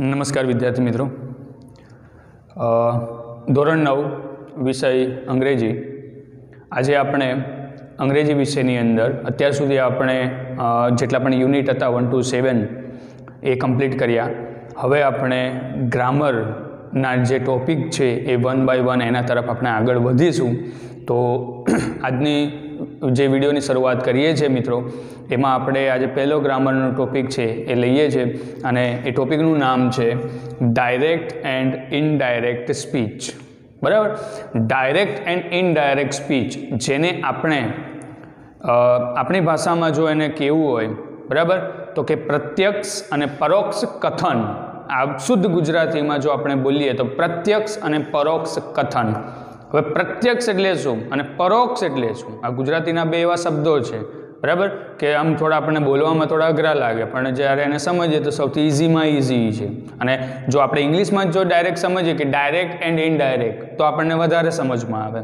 નમસ્કાર વિદ્યાર્થી મિત્રો. ધોરણ નવ, વિષય અંગ્રેજી. આજે આપણે અંગ્રેજી વિષયની અંદર અત્યાર સુધી આપણે જેટલા પણ યુનિટ હતા વન ટુ સેવન એ કમ્પ્લીટ કર્યા. હવે આપણે ગ્રામરના જે ટોપિક છે, એ વન બાય વન એના તરફ આપણે આગળ વધીશું. તો, આજની જે વિડીયોની શરૂઆત કરીએ છીએ મિત્રો, એમાં આપણે આજે પહેલો ગ્રામરનો ટોપિક છે એ લઈએ છીએ અને એ ટોપિકનું નામ છે ડાયરેક્ટ એન્ડ ઇનડાયરેક્ટ સ્પીચ. બરાબર? ડાયરેક્ટ એન્ડ ઇનડાયરેક્ટ સ્પીચ, જેને આપણે આપણી ભાષામાં જો એને કહેવું હોય, બરાબર? તો કે પ્રત્યક્ષ અને પરોક્ષ કથન. આ શુદ્ધ ગુજરાતીમાં જો આપણે બોલીએ તો પ્રત્યક્ષ અને પરોક્ષ કથન. હવે પ્રત્યક્ષ એટલે શું? અને પરોક્ષ એટલે શું? આ ગુજરાતીના બે એવા શબ્દો છે. બરાબર? કે આમ થોડા આપણને બોલવામાં થોડા અઘરા લાગે, પણ જ્યારે એને સમજીએ તો સૌથી ઇઝીમાં ઇઝી છે. અને જો આપણે ઇંગ્લિશમાં જો ડાયરેક્ટ સમજીએ કે ડાયરેક્ટ એન્ડ ઇનડાયરેક્ટ તો આપણને વધારે સમજમાં આવે.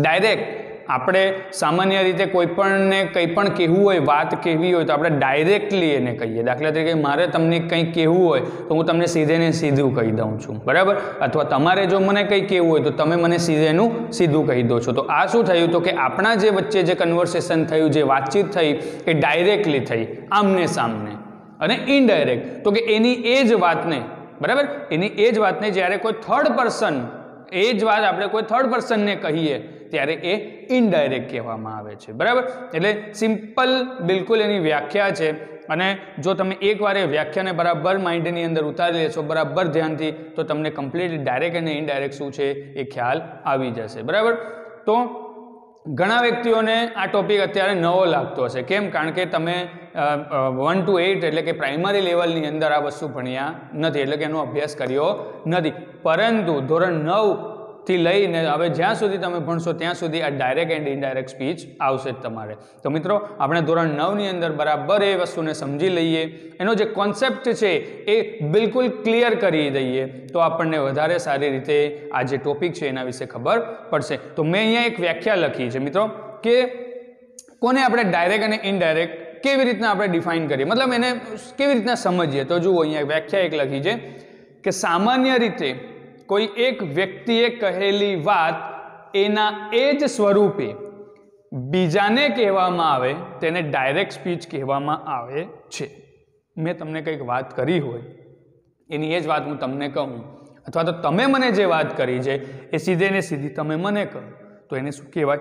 ડાયરેક્ટ આપણે સામાન્ય રીતે કોઈ પણને કંઈ પણ કહેવું હોય, વાત કહેવી હોય, તો આપણે ડાયરેક્ટલી એને કહીએ. દાખલા તરીકે મારે તમને કંઈ કહેવું હોય, તો હું તમને સીધે ને સીધું કહી દઉં છું. બરાબર? અથવા તમારે જો મને કંઈ કહેવું હોય, તો તમે મને સીધેનું સીધું કહી દો છો. તો આ શું થયું? તો કે આપણા જે વચ્ચે જે કન્વર્સેશન થયું, જે વાતચીત થઈ, એ ડાયરેક્ટલી થઈ, આમને સામને. અને ઇનડાયરેક્ટ તો કે એની એ જ વાતને, બરાબર? એની એ જ વાતને જ્યારે કોઈ થર્ડ પર્સન એ જ વાત આપણે કોઈ થર્ડ પર્સનને કહીએ ત્યારે એ ઇનડાયરેક્ટ કહેવામાં આવે છે. બરાબર? એટલે સિમ્પલ બિલકુલ એની વ્યાખ્યા છે. અને જો તમે એકવાર એ વ્યાખ્યાને બરાબર માઇન્ડની અંદર ઉતારી લેશો, બરાબર ધ્યાનથી, તો તમને કમ્પ્લીટ ડાયરેક્ટ અને ઇનડાયરેક્ટ શું છે એ ખ્યાલ આવી જશે. બરાબર? તો ઘણા વ્યક્તિઓને આ ટોપિક અત્યારે નવો લાગતો હશે. કેમ? કારણ કે તમે વન ટુ એઇટ એટલે કે પ્રાઇમરી લેવલની અંદર આ વસ્તુ ભણ્યા નથી, એટલે કે એનો અભ્યાસ કર્યો નથી. પરંતુ ધોરણ નવ થી લઈને હવે જ્યાં સુધી તમે ભણશો, ત્યાં સુધી આ ડાયરેક્ટ એન્ડ ઇનડાયરેક્ટ સ્પીચ આવશે જ તમારે. તો મિત્રો, આપણે ધોરણ નવની અંદર બરાબર એ વસ્તુને સમજી લઈએ. એનો જે કોન્સેપ્ટ છે એ બિલકુલ ક્લિયર કરી દઈએ. તો આપણને વધારે સારી રીતે આ જે ટોપિક છે એના વિશે ખબર પડશે. તો મેં અહીંયા એક વ્યાખ્યા લખી છે મિત્રો, કે કોને આપણે ડાયરેક્ટ અને ઇનડાયરેક્ટ કેવી રીતના આપણે ડિફાઇન કરીએ? મતલબ એને કેવી રીતના સમજીએ? તો જુઓ, અહીંયા વ્યાખ્યા એક લખી છે કે સામાન્ય રીતે કોઈ એક વ્યક્તિએ કહેલી વાત એના એ જ સ્વરૂપે બીજાને કહેવામાં આવે, તેને ડાયરેક્ટ સ્પીચ કહેવામાં આવે છે. મેં તમને કંઈક વાત કરી હોય, એની એ જ વાત હું તમને કહું, અથવા તો તમે મને જે વાત કરી છે, એ સીધે ને સીધી તમે મને કહો, તો એને શું કહેવાય?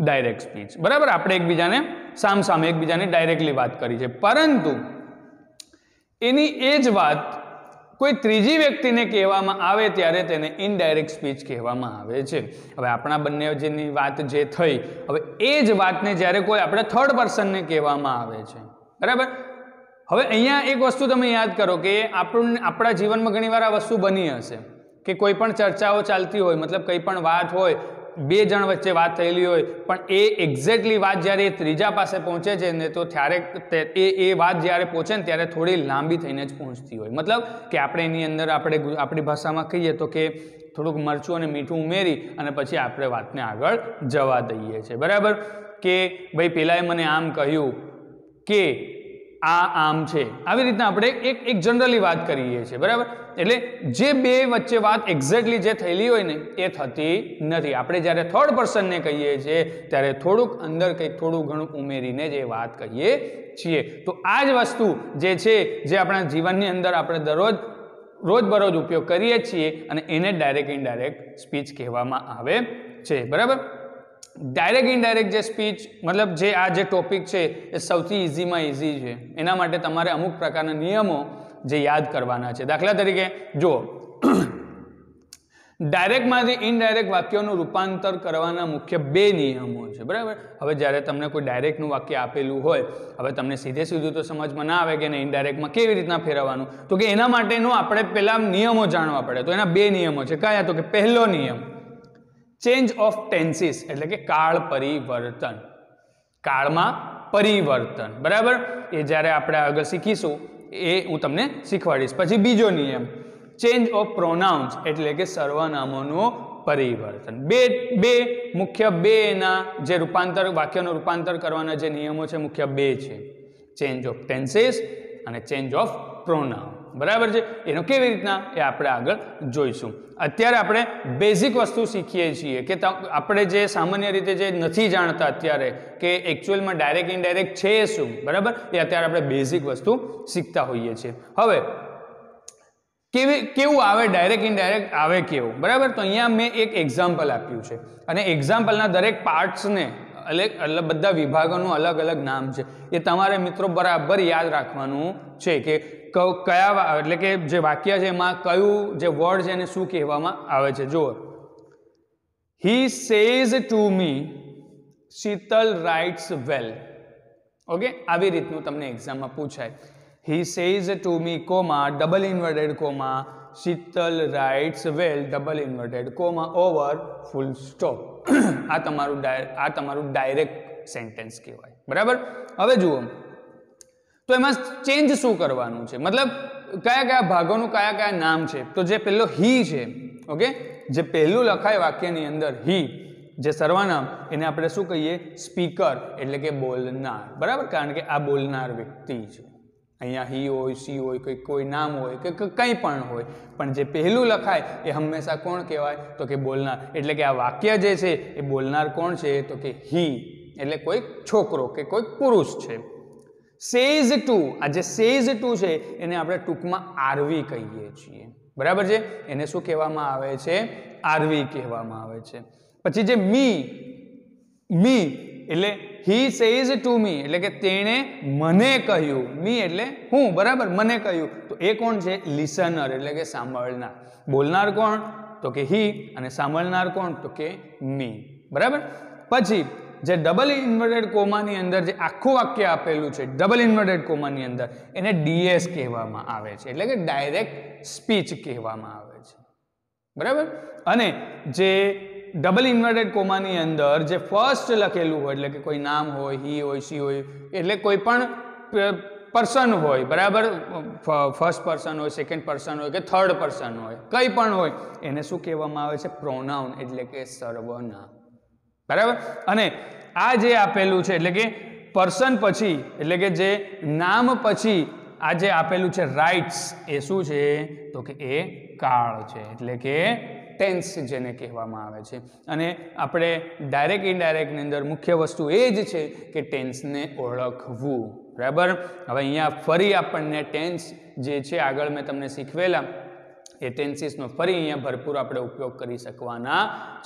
ડાયરેક્ટ સ્પીચ બરાબર? આપણે એકબીજાને સામ સામે એકબીજાને ડાયરેક્ટલી વાત કરી છે. પરંતુ એની એ જ વાત કોઈ ત્રીજી વ્યક્તિને કહેવામાં આવે ત્યારે તેને ઇનડાયરેક્ટ સ્પીચ કહેવામાં આવે છે. હવે આપણા બંને જેની વાત જે થઈ, હવે એ જ વાતને જ્યારે કોઈ આપણે થર્ડ પર્સનને કહેવામાં આવે છે. બરાબર? હવે અહીંયા એક વસ્તુ તમે યાદ કરો કે આપણને આપણા જીવનમાં ઘણીવાર આ વસ્તુ બની હશે કે કોઈ પણ ચર્ચાઓ ચાલતી હોય, મતલબ કંઈ પણ વાત હોય બે જણ વચ્ચે વાત થયેલી હોય, પણ એ એક્ઝેક્ટલી વાત જ્યારે એ ત્રીજા પાસે પહોંચે છે ને તો ત્યારે એ એ વાત જ્યારે પહોંચે ને ત્યારે થોડી લાંબી થઈને જ પહોંચતી હોય. મતલબ કે આપણે એની અંદર આપણે આપણી ભાષામાં કહીએ તો કે થોડુંક મરચું અને મીઠું ઉમેરી અને પછી આપણે વાતને આગળ જવા દઈએ છીએ. બરાબર? કે ભાઈ પેલાએ મને આમ કહ્યું કે આ આમ છે. આવી રીતના આપણે એક એક જનરલી વાત કરીએ છીએ, બરાબર? એટલે જે બે વચ્ચે વાત એક્ઝેક્ટલી જે થયેલી હોય ને, એ થતી નથી. આપણે જ્યારે થર્ડ પર્સનને કહીએ છીએ, ત્યારે થોડુંક અંદર કંઈક થોડું ઘણું ઉમેરીને જે વાત કહીએ છીએ. તો આ જ વસ્તુ જે છે, જે આપણા જીવનની અંદર આપણે દરરોજ, રોજબરોજ ઉપયોગ કરીએ છીએ અને એને ડાયરેક્ટ ઇનડાયરેક્ટ સ્પીચ કહેવામાં આવે છે. બરાબર? ડાયરેક્ટ ઇનડાયરેક્ટ જે સ્પીચ મતલબ જે આ જે ટોપિક છે, એ સૌથી ઇઝીમાં ઇઝી છે. એના માટે તમારે અમુક પ્રકારના નિયમો જે યાદ કરવાના છે. દાખલા તરીકે, જુઓ. ડાયરેક્ટમાંથી ઇનડાયરેક્ટ વાક્યોનું રૂપાંતર કરવાના મુખ્ય બે નિયમો છે. બરાબર? હવે જ્યારે તમને કોઈ ડાયરેક્ટનું વાક્ય આપેલું હોય, હવે તમને સીધે સીધું તો સમજમાં ના આવે કે એને ઇનડાયરેક્ટમાં કેવી રીતના ફેરવવાનું. તો કે એના માટેનું આપણે પહેલાં નિયમો જાણવા પડે. તો એના બે નિયમો છે. કયા તો કે પહેલો નિયમ. ચેન્જ ઓફ ટેન્સીસ એટલે કે કાળ પરિવર્તન. કાળમાં પરિવર્તન, બરાબર? એ જ્યારે આપણે આગળ શીખીશું, એ હું તમને શીખવાડીશ. પછી બીજો નિયમ ચેન્જ ઓફ પ્રોનાઉન્સ એટલે કે સર્વનામોનું પરિવર્તન. બે બે, મુખ્ય બે એના જે રૂપાંતર, વાક્યનું રૂપાંતર કરવાના જે નિયમો છે, મુખ્ય બે છે. ચેન્જ ઓફ ટેન્સીસ અને ચેન્જ ઓફ પ્રોનાઉન બરાબર છે? એનો કેવી રીતના એ આપણે આગળ જોઈશું. અત્યારે આપણે બેઝિક વસ્તુ શીખીએ છીએ કે આપણે જે સામાન્ય રીતે જે નથી જાણતા અત્યારે કે એકચ્યુઅલમાં ડાયરેક્ટ ઇનડાયરેક્ટ છે શું, બરાબર? એ અત્યારે આપણે બેઝિક વસ્તુ શીખતા હોઈએ છીએ. હવે, કેવી, કેવું આવે ડાયરેક્ટ ઇનડાયરેક્ટ આવે કેવું, બરાબર? તો અહીંયા મેં એક એક્ઝામ્પલ આપ્યું છે. અને એક્ઝામ્પલના દરેક પાર્ટ્સને અલગ બધા વિભાગોનું અલગ અલગ નામ છે. એ તમારે મિત્રો બરાબર યાદ રાખવાનું છે ક- કયા એટલે કે જે વાક્ય છે એમાં કયું જે વર્ડ છે એને શું કહેવામાં આવે છે? જુઓ. He says to me Sheetal writes well okay આવી રીતનું તમને એક્ઝામમાં પૂછાય. He says to me comma double inverted comma Sheetal writes well double inverted comma over full stop આ તમારું આ તમારું ડાયરેક્ટ સેન્ટેન્સ કહેવાય. બરાબર? હવે જુઓ. તો એમાં ચેન્જ શું કરવાનું છે? મતલબ કયા કયા ભાગોનું કયા કયા નામ છે? તો જે પહેલો હી છે ઓકે જે પહેલું લખાય વાક્યની અંદર હી, જે સર્વનામ, એને આપણે શું કહીએ? સ્પીકર, એટલે કે બોલનાર. બરાબર? કારણ કે આ બોલનાર વ્યક્તિ છે. અહીંયા હી હોય સી હોય, કોઈ કોઈ નામ હોય, કે કંઈ પણ હોય. પણ જે પહેલું લખાય, એ હંમેશા કોણ કહેવાય? તો કે બોલનાર. એટલે કે આ વાક્ય જે છે, એ બોલનાર કોણ છે? તો કે હી. એટલે કોઈક છોકરો કે કોઈક પુરુષ છે. સેઝ ટુ, આ જે સેઝ ટુ છે, એને આપણે ટૂંકમાં આરવી કહીએ છીએ. બરાબર છે? એને શું કહેવામાં આવે છે? આરવી કહેવામાં આવે છે. પછી જે મી મી એટલે હી સેઝ ટુ મી, એટલે કે તેણે મને કહ્યું. મી એટલે હું, બરાબર? મને કહ્યું. તો એ કોણ છે? લિસનર, એટલે કે સાંભળનાર. બોલનાર કોણ? તો કે હી. અને સાંભળનાર કોણ? તો કે મી. બરાબર? પછી જે ડબલ ઇન્વર્ટેડ કોમાની અંદર જે આખું વાક્ય આપેલું છે ડબલ ઇન્વર્ટેડ કોમાની અંદર, એને ડીએસ કહેવામાં આવે છે. એટલે કે ડાયરેક્ટ સ્પીચ કહેવામાં આવે છે. બરાબર? અને જે ડબલ ઇન્વર્ટેડ કોમાની અંદર જે ફર્સ્ટ લખેલું હોય, એટલે કે કોઈ નામ હોય હી હોય સી હોય, એટલે કોઈ પણ પર્સન હોય, બરાબર? ફર્સ્ટ પર્સન હોય સેકન્ડ પર્સન હોય કે થર્ડ પર્સન હોય, કંઈ પણ હોય, એને શું કહેવામાં આવે છે? પ્રોનાઉન એટલે કે સર્વનામ. બરાબર? અને આ જે આપેલું છે, એટલે કે પર્સન પછી, એટલે કે જે નામ પછી, આ જે આપેલું છે રાઇટ્સ એ શું છે? તો કે એ કાળ છે, એટલે કે ટેન્સ જેને કહેવામાં આવે છે. અને આપણે ડાયરેક્ટ ઇનડાયરેક્ટની અંદર મુખ્ય વસ્તુ એ જ છે કે ટેન્સને ઓળખવું. બરાબર? હવે અહીંયા ફરી આપણને ટેન્સ જે છે, આગળ મેં તમને શીખવેલા. એ ટેન્સીસનો ફરી અહીંયા ભરપૂર આપણે ઉપયોગ કરી શકવાના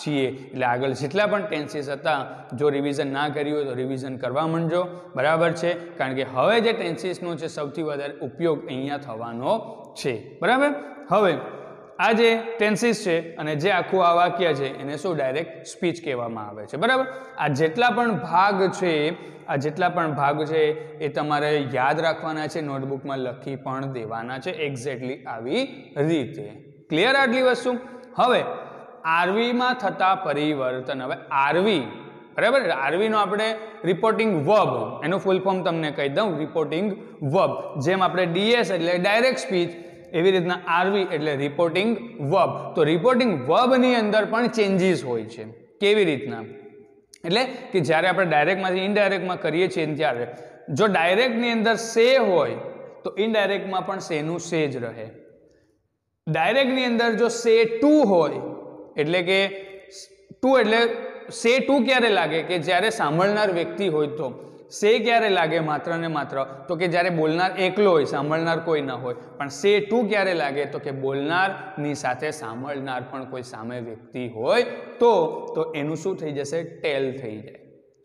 છીએ. એટલે આગળ જેટલા પણ ટેન્સીસ હતા, જો રિવિઝન ના કર્યું હોય તો રિવિઝન કરવા માંડજો. બરાબર છે? કારણ કે હવે જે ટેન્સીસનો છે સૌથી વધારે ઉપયોગ અહીંયા થવાનો છે. બરાબર? હવે આ જે ટેન્સીસ છે અને જે આખું આ વાક્ય છે, એને શું ડાયરેક્ટ સ્પીચ કહેવામાં આવે છે. બરાબર? આ જેટલા પણ ભાગ છે, આ જેટલા પણ ભાગ છે, એ તમારે યાદ રાખવાના છે, નોટબુકમાં લખી પણ દેવાના છે એક્ઝેક્ટલી આવી રીતે. ક્લિયર આટલી વસ્તુ? હવે, આરવીમાં થતા પરિવર્તન. હવે આરવી, બરાબર? આરવીનો આપણે રિપોર્ટિંગ વબ એનું ફૂલ ફોર્મ તમને કહી દઉં રિપોર્ટિંગ વબ જેમ આપણે ડીએસ એટલે ડાયરેક્ટ સ્પીચ એવી રીતના આરવી એટલે રિપોર્ટિંગ વબ તો રિપોર્ટિંગ વબની અંદર પણ ચેન્જીસ હોય છે. કેવી રીતના? એટલે કે જ્યારે આપણે ડાયરેક્ટમાંથી ઇનડાયરેક્ટમાં કરીએ છીએ ત્યારે જો ડાયરેક્ટની અંદર સે હોય, તો ઇનડાયરેક્ટમાં પણ સેનું સે જ રહે. ડાયરેક્ટની અંદર જો સે ટુ હોય, એટલે કે ટુ એટલે સે ટુ ક્યારે લાગે? કે જ્યારે સાંભળનાર વ્યક્તિ હોય તો. સે ક્યારે લાગે માત્ર ને માત્ર? તો કે જ્યારે બોલનાર એકલો હોય, સાંભળનાર કોઈ ન હોય. પણ સે ટુ ક્યારે લાગે? તો કે બોલનારની સાથે સાંભળનાર પણ કોઈ સામે વ્યક્તિ હોય, તો તો એનું શું થઈ જશે? ટેલ થઈ જાય.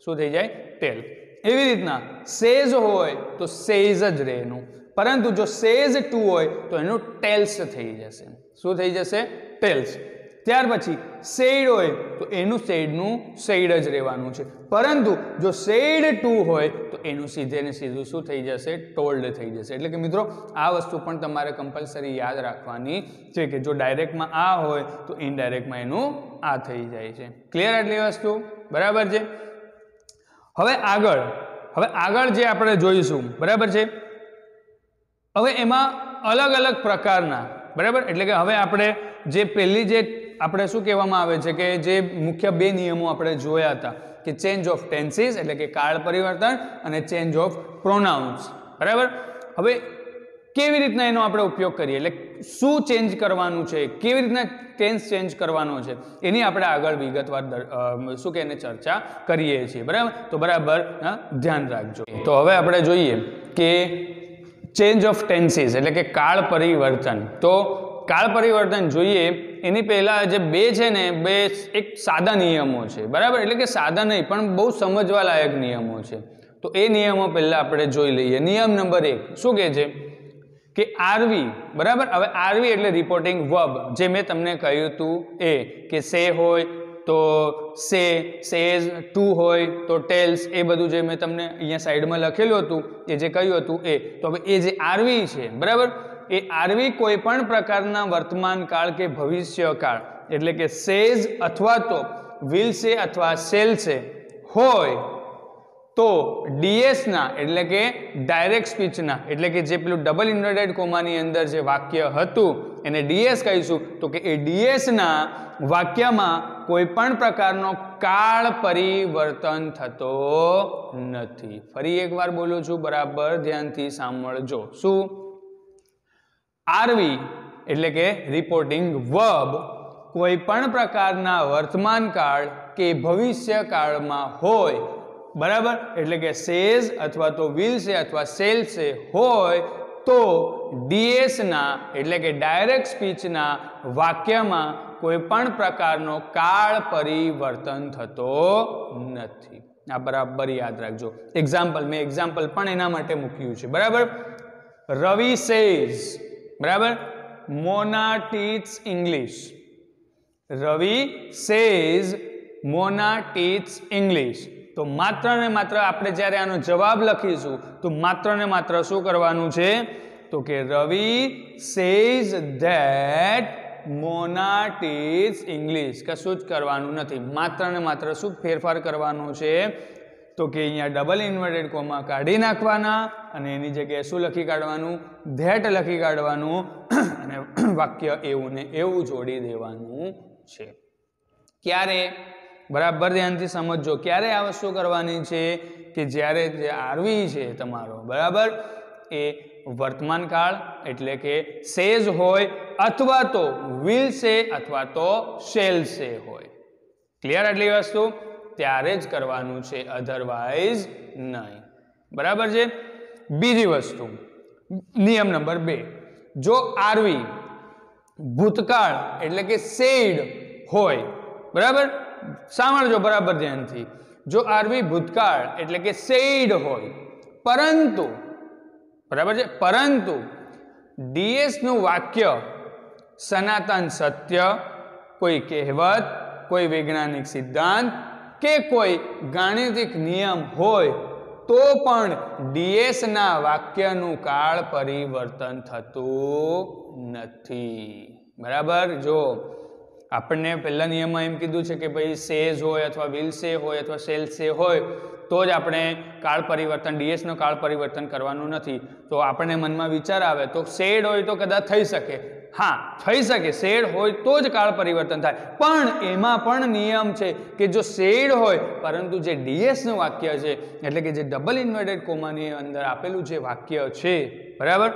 શું થઈ જાય? ટેલ. એવી રીતના સેઝ હોય, તો સેઝ જ રહે એનું પરંતુ જો સેઝ ટુ હોય, તો એનું ટેલ્સ થઈ જશે. શું થઈ જશે? ટેલ્સ. ત્યાર પછી શેડ હોય તો એનું શેડનું શેડ જ રહેવાનું છે. પરંતુ જો શેડ ટુ હોય તો એનું સીધે ને સીધું શું થઈ જશે? ટોલ્ડ થઈ જશે. એટલે કે મિત્રો, આ વસ્તુ પણ તમારે કમ્પલસરી યાદ રાખવાની છે કે જો ડાયરેક્ટમાં આ હોય તો ઇનડાયરેક્ટમાં એનું આ થઈ જાય છે. ક્લિયર આટલી વસ્તુ? બરાબર છે? હવે આગળ હવે આગળ જે આપણે જોઈશું, બરાબર છે? હવે એમાં અલગ અલગ પ્રકારના, બરાબર? એટલે કે હવે આપણે જે પહેલી જે આપણે શું કહેવામાં આવે છે કે જે મુખ્ય બે નિયમો આપણે જોયા હતા કે ચેન્જ ઓફ ટેન્સીસ એટલે કે કાળ પરિવર્તન અને ચેન્જ ઓફ પ્રોનાઉન્સ બરાબર? હવે કેવી રીતના એનો આપણે ઉપયોગ કરીએ? એટલે શું ચેન્જ કરવાનું છે? કેવી રીતના ટેન્સ ચેન્જ કરવાનો છે? એની આપણે આગળ વિગતવાર શું કે એને ચર્ચા કરીએ છીએ. બરાબર? તો બરાબર ધ્યાન રાખજો. તો હવે આપણે જોઈએ કે ચેન્જ ઓફ ટેન્સીસ એટલે કે કાળ પરિવર્તન. તો કાળ પરિવર્તન જોઈએ, એની પહેલાં જે બે છે ને, બે એક સાદા નિયમો છે. બરાબર? એટલે કે સાદા નહીં, પણ બહુ સમજવા લાયક નિયમો છે. તો એ નિયમો પહેલાં આપણે જોઈ લઈએ. નિયમ નંબર એક, શું કહે છે? કે આરવી, બરાબર? હવે આરવી એટલે રિપોર્ટિંગ વર્બ જે મેં તમને કહ્યું હતું એ, કે સે હોય તો સે, સેઝ, ટુ હોય તો ટેલ્સ, એ બધું જે મેં તમને અહીંયા સાઈડમાં લખેલું હતું, એ જે કહ્યું હતું એ. તો હવે એ જે આરવી છે, બરાબર? એ આરવી કોઈ પણ પ્રકારના વર્તમાન કાળ કે ભવિષ્ય કાળ એટલે કે સેઝ અથવા તો વિલ છે અથવા સેલ છે હોય તો ડીએસના એટલે કે ડાયરેક્ટ સ્પીચના એટલે કે જે પેલું ડબલ ઇન્વર્ટેડ કોમાની અંદર જે વાક્ય હતું, એને ડીએસ કહીશું, તો કે એ ડીએસના વાક્યમાં કોઈ પણ પ્રકારનો કાળ પરિવર્તન થતો નથી. ફરી એકવાર બોલું છું, બરાબર, ધ્યાનથી સાંભળજો. શું? આરવી એટલે કે રિપોર્ટિંગ વર્બ કોઈ પણ પ્રકારના વર્તમાન કાળ કે ભવિષ્ય કાળમાં હોય, બરાબર? એટલે કે સેઝ અથવા તો વિલ છે અથવા સેલ છે હોય, તો ડીએસના એટલે કે ડાયરેક્ટ સ્પીચના વાક્યમાં કોઈ પણ પ્રકારનો કાળ પરિવર્તન થતો નથી. આ બરાબર યાદ રાખજો. એક્ઝામ્પલ મેં એક્ઝામ્પલ પણ એના માટે મૂક્યું છે, બરાબર? રવિ સેઝ બરાબર? Mona teach English Ravi says Mona teach English તો માત્ર ને માત્ર આપણે જ્યારે આનો જવાબ લખીશું, તો માત્ર ને માત્ર શું કરવાનું છે? તો કે Ravi says that Mona teach English કશું જ કરવાનું નથી. માત્ર ને માત્ર શું ફેરફાર કરવાનો છે? તો કે અહીંયા ડબલ ઇન્વર્ટેડ કોમા કાઢી નાખવાના અને એની જગ્યાએ શું લખી કાઢવાનું? ધેટ લખી કાઢવાનું. અને વાક્ય એવું ને એવું જોડી દેવાનું છે. ક્યારે? બરાબર ધ્યાનથી સમજજો. ક્યારે આ વસ્તુ કરવાની છે? કે જ્યારે જે આરવી છે તમારો, બરાબર? એ વર્તમાન કાળ એટલે કે સેઝ હોય અથવા તો વિલ સે અથવા તો શેલ સે હોય. ક્લિયર આટલી વસ્તુ? ત્યારે જ કરવાનું છે અધરવાઇઝ નહીં. બરાબર છે? બીજી વસ્તુ, નિયમ નંબર બે. જો આરવી ભૂતકાળ એટલે કે સેડ હોય, બરાબર? સાંભળજો બરાબર ધ્યાનથી? જો આરવી ભૂતકાળ એટલે કે સેડ હોય, પરંતુ, બરાબર છે? પરંતુ ડીએસનું વાક્ય, સનાતન સત્ય, કોઈ કહેવત, કોઈ વૈજ્ઞાનિક સિદ્ધાંત કે કોઈ ગાણિતિક નિયમ હોય, તો પણ ડીએસના વાક્યનું કાળ પરિવર્તન થતું નથી. બરાબર? જો, આપણને પહેલા નિયમમાં એમ કીધું છે કે ભાઈ સેઝ હોય અથવા વિલ સે હોય અથવા સેલ સે હોય, તો જ આપણે કાળ પરિવર્તન ડીએસનું કાળ પરિવર્તન કરવાનું નથી. તો આપણને મનમાં વિચાર આવે, તો શેડ હોય તો કદાચ થઈ શકે. હા, થઈ શકે. શેડ હોય તો જ કાળ પરિવર્તન થાય. પણ એમાં પણ નિયમ છે કે જો શેડ હોય, પરંતુ જે ડીએસનું વાક્ય છે, એટલે કે જે ડબલ ઇન્વર્ટેડ કોમાની અંદર આપેલું જે વાક્ય છે, બરાબર?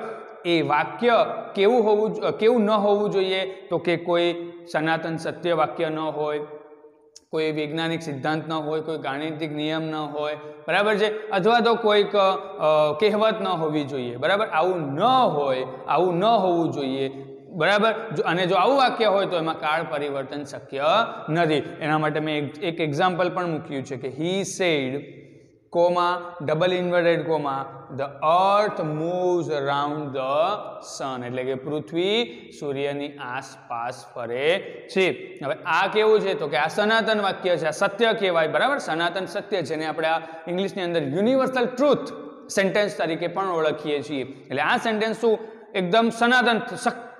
એ વાક્ય કેવું હોવું કેવું ન હોવું જોઈએ? તો કે કોઈ સનાતન સત્ય વાક્ય ન હોય, કોઈ વૈજ્ઞાનિક સિદ્ધાંત ન હોય, કોઈ ગાણિતિક નિયમ ન હોય, બરાબર છે? અથવા તો કોઈક કહેવત ન હોવી જોઈએ, બરાબર? આવું ન હોય, આવું ન હોવું જોઈએ. બરાબર? અને જો આવું વાક્ય હોય તો એમાં કાળ પરિવર્તન શક્ય નથી. એના માટે મેં એક- એક એક્ઝામ્પલ પણ મૂક્યું છે કે he said comma double inverted comma the earth moves around the sun એટલે કે પૃથ્વી સૂર્યની આસપાસ ફરે છે. હવે આ કેવું છે? તો કે આ સનાતન વાક્ય છે, આ સત્ય કહેવાય, બરાબર? સનાતન સત્ય, જેને આપણે આ ઇંગ્લિશની અંદર યુનિવર્સલ ટ્રુથ સેન્ટેન્સ તરીકે પણ ઓળખીએ છીએ. એટલે આ સેન્ટેન્સ શું? એકદમ સનાતન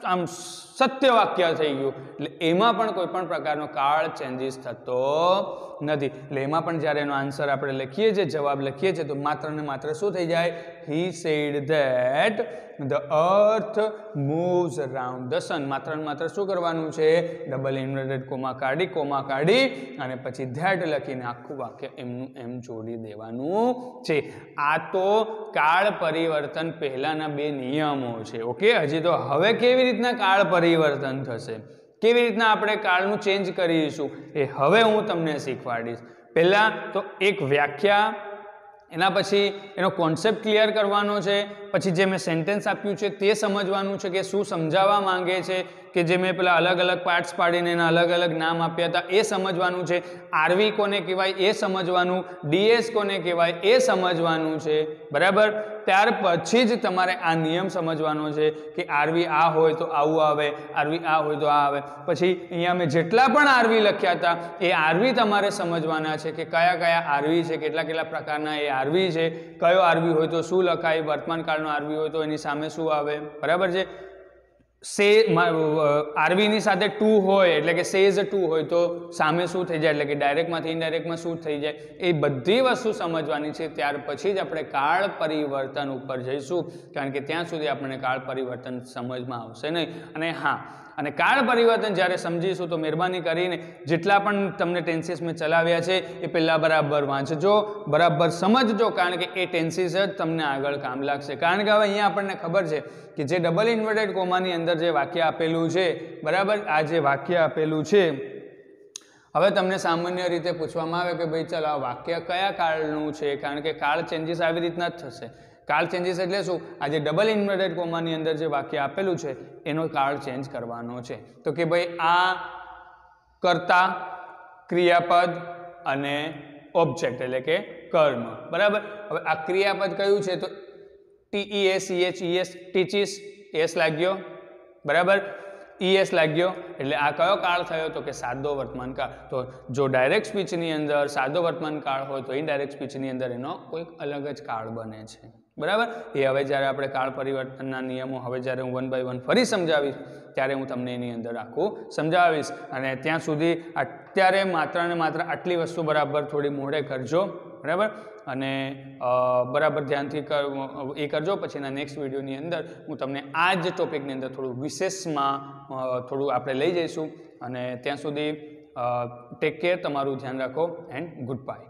આમ સત્ય વાક્ય થઈ ગયું. એટલે એમાં પણ કોઈ પણ પ્રકારનો કાળ ચેન્જીસ થતો નથી. એટલે એમાં પણ જ્યારે એનો આન્સર આપણે લખીએ છીએ, જવાબ લખીએ છીએ, તો માત્ર ને માત્ર શું થઈ જાય? He said that the earth moves round the sun માત્ર ને માત્ર શું કરવાનું છે? ડબલ ઇન્વર્ટેડ કોમા કાઢી કોમા કાઢી, અને પછી ધેટ લખીને આખું વાક્ય એમનું એમ જોડી દેવાનું છે. આ તો કાળ પરિવર્તન પહેલાના બે નિયમો છે. ઓકે? હજી તો હવે કેવી રીતના કાળ પરિવર્તન થશે? કેવી રીતના આપણે કાળનું ચેન્જ કરીશું? એ હવે હું તમને શીખવાડીશ. પહેલાં તો એક વ્યાખ્યા, એના પછી એનો કોન્સેપ્ટ ક્લિયર કરવાનો છે, પછી જે મેં સેન્ટેન્સ આપ્યું છે તે સમજવાનું છે કે શું સમજાવવા માંગે છે કે જે મેં પેલા અલગ અલગ પાર્ટ્સ પાડીને એના અલગ અલગ નામ આપ્યા હતા, એ સમજવાનું છે. આરવી કોને કહેવાય? એ સમજવાનું. ડીએસ કોને કહેવાય? એ સમજવાનું છે. બરાબર? ત્યાર પછી જ તમારે આ નિયમ સમજવાનો છે કે આરવી આ હોય તો આવું આવે આરવી આ હોય તો આ આવે. પછી અહીંયા મેં જેટલા પણ આરવી લખ્યા હતા, એ આરવી તમારે સમજવાના છે કે કયા કયા આરવી છે, કેટલા કેટલા પ્રકારના એ આરવી છે, કયો આરવી હોય તો શું લખાય વર્તમાન કાળનો આરવી હોય તો એની સામે શું આવે. બરાબર છે? સે આરવીની સાથે ટુ હોય, એટલે કે સેઝ ટુ હોય, તો સામે શું થઈ જાય? એટલે કે ડાયરેક્ટમાંથી ઇનડાયરેક્ટમાં શું થઈ જાય? એ બધી વસ્તુ સમજવાની છે. ત્યાર પછી જ આપણે કાળ પરિવર્તન ઉપર જઈશું. કારણ કે ત્યાં સુધી આપણને કાળ પરિવર્તન સમજમાં આવશે નહીં. અને હા અને કાળ પરિવર્તન જ્યારે સમજીશું તો મહેરબાની કરીને જેટલા પણ તમને ટેન્સીસ મેં ચલાવ્યા છે એ પહેલાં બરાબર વાંચજો, બરાબર સમજજો, કારણ કે એ ટેન્સીસ જ તમને આગળ કામ લાગશે. કારણ કે હવે અહીંયા આપણને ખબર છે કે જે ડબલ ઇન્વર્ટેડ કોમાની અંદર જે વાક્ય આપેલું છે, બરાબર, આ જે વાક્ય આપેલું છે, હવે તમને સામાન્ય રીતે પૂછવામાં આવે કે ભાઈ ચાલો આ વાક્ય કયા કાળનું છે? કારણ કે કાળ ચેન્જીસ આવી રીતના જ થશે. કાળ ચેન્જીસ એટલે શું? આ જે ડબલ ઇન્વર્ટેડ કોમાની અંદર જે વાક્ય આપેલું છે, એનો કાળ ચેન્જ કરવાનો છે. તો કે ભાઈ, આ કર્તા ક્રિયાપદ અને ઓબ્જેક્ટ એટલે કે કર્મ. બરાબર? હવે આ ક્રિયાપદ કયું છે? તો T E S E H E S teaches S લાગ્યો. બરાબર? ઈએસ લાગ્યો. એટલે આ કયો કાળ થયો તો કે સાદો વર્તમાન કાળ. તો જો ડાયરેક્ટ સ્પીચની અંદર સાદો વર્તમાન કાળ હોય તો ઇનડાયરેક્ટ સ્પીચની અંદર એનો કોઈક અલગ જ કાળ બને છે. બરાબર? એ હવે જ્યારે આપણે કાળ પરિવર્તનના નિયમો હવે જ્યારે હું વન બાય વન ફરી સમજાવીશ, ત્યારે હું તમને એની અંદર આખું સમજાવીશ. અને ત્યાં સુધી અત્યારે માત્ર ને માત્ર આટલી વસ્તુ બરાબર થોડી મોડે કરજો. બરાબર? અને બરાબર ધ્યાનથી એ કરજો. પછીના નેક્સ્ટ વિડીયોની અંદર હું તમને આ જ ટોપિકની અંદર થોડું વિશેષમાં થોડું આપણે લઈ જઈશું. અને ત્યાં સુધી ટેક કેર તમારું ધ્યાન રાખો એન્ડ ગુડ બાય